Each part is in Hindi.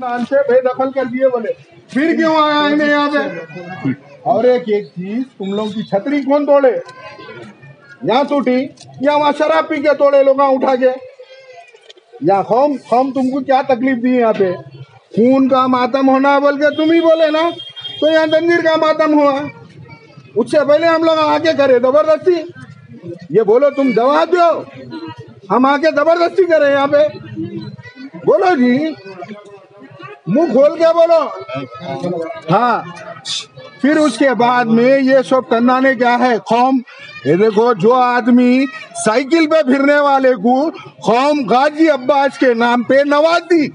नाम से बेदखल कर दिए बोले। फिर क्यों आया इन्हें यहाँ पे और एक एक चीज़, तुम लोग की छतरी कौन तोड़े? यहाँ टूटी या वहाँ शराब पी के तोड़े लोग उठा के। या खौम खौम तुमको क्या तकलीफ़ दी यहाँ पे? खून का मातम होना बोल के तुम ही बोले ना? तो यहाँ जंजीर का मातम हुआ। उससे पहले हम लोग आके करे ज़बरदस्ती। ये बोलो, तुम जवाब दो। हम आके ज़बरदस्ती करें यहाँ पे। बोलो जी मुँह खोल के बोलो। हाँ। फिर उसके बाद में ये सब करना ने क्या है? कौम ये देखो, जो आदमी साइकिल पे फिरने वाले को कौम गाजी अब्बास के नाम पे नवाज़ दी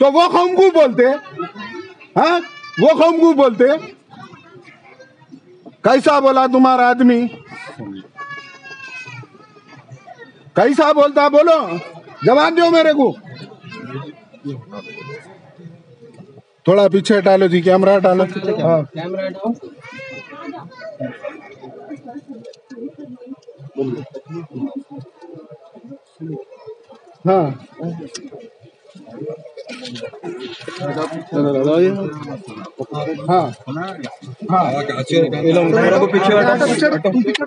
तो वो कौम को बोलते। हाँ? वो कौम को बोलते। कैसा बोला तुम्हारा आदमी? कैसा बोलता बोलो। जवाब दो मेरे को। थोड़ा पीछे हटा लो जी कैमरा हटा लो हाँ। हाँ। हाँ। हाँ। पीछे पीछे।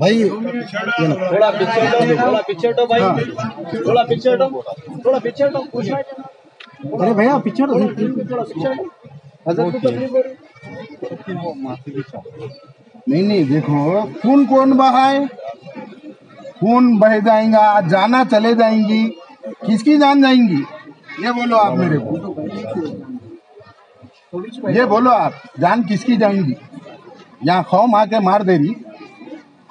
भाई थोड़ा पीछे थोड़ा पीछे हटो भाई। थोड़ा पीछे हटो थोड़ा पीछे अरे भैया पीछे। थोड़ा पीछे हो रही नहीं नहीं देखो कौन कौन बहाए? खून बह जाएगा? जाना चले जाएँगी। किसकी जान जाएँगी? ये बोलो आप मेरे को। ये बोलो आप जान किसकी जाएँगी? यहाँ खौम आके मार दे रही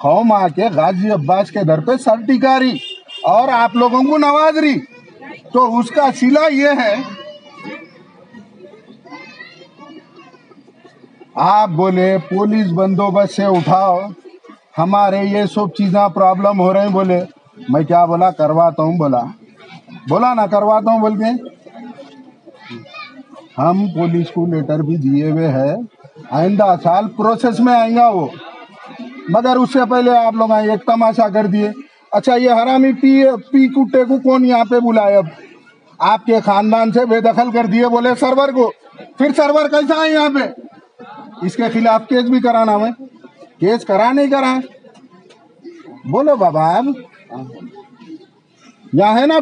खौम आके गाजी अब्बास के दर पे सर टिका रही और आप लोगों को नवाज़ रही तो उसका सिला ये है। आप बोले, पुलिस बंदोबस्त से उठाओ। हमारे ये सब चीज़ा प्रॉब्लम हो रही बोले। मैं क्या बोला? करवाता हूँ, बोला। बोला ना, करवाता हूँ, बोल के। हम पुलिस को लेटर भी दिए हुए है। आइंदा साल प्रोसेस में आएगा वो। मगर उससे पहले आप लोग आए एक तमाशा कर दिए। अच्छा ये हरामी पी पी कुत्ते को कौन यहाँ पे बुलाए अब? आपके खानदान से बेदखल कर दिए बोले सर्वर को। फिर सर्वर कैसा है यहाँ पे? इसके खिलाफ केस भी कराना है केस करा नहीं करा। बोलो बाबा, अब। यहाँ है ना